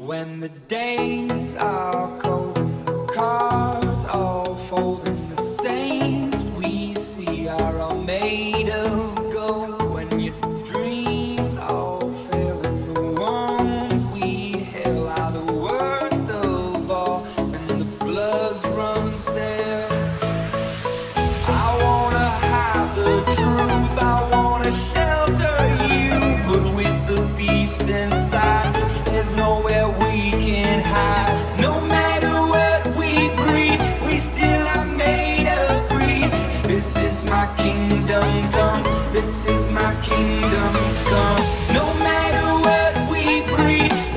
When the days are cold cards all fold nowhere we can hide. No matter what we breed, we still are made of greed. This is my kingdom come, this is my kingdom come. No matter what we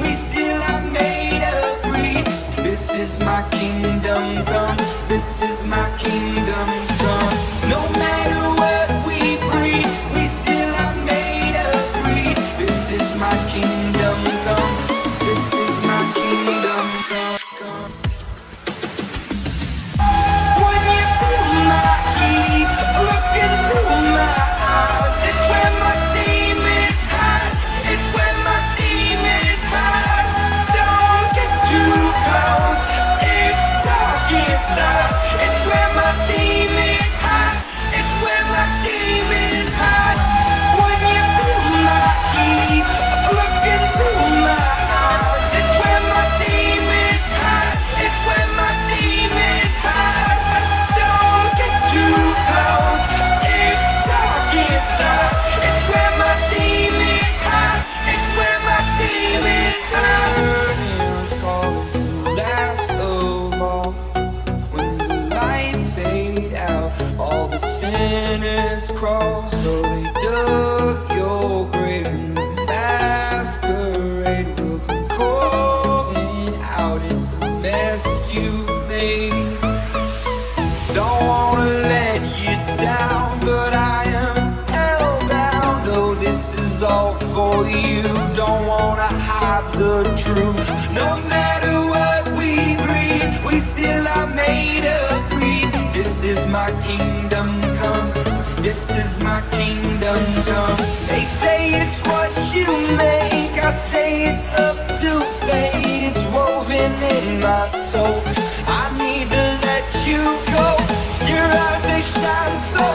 we still are made of. This is my kingdom come, this is my kingdom sinners crawl. So they dug your grave and the masquerade will come calling out at the mess you made. Don't wanna let you down, but I am hellbound. Oh, this is all for you. Don't wanna hide the truth. No matter what soul. I need to let you go. Your eyes they shine so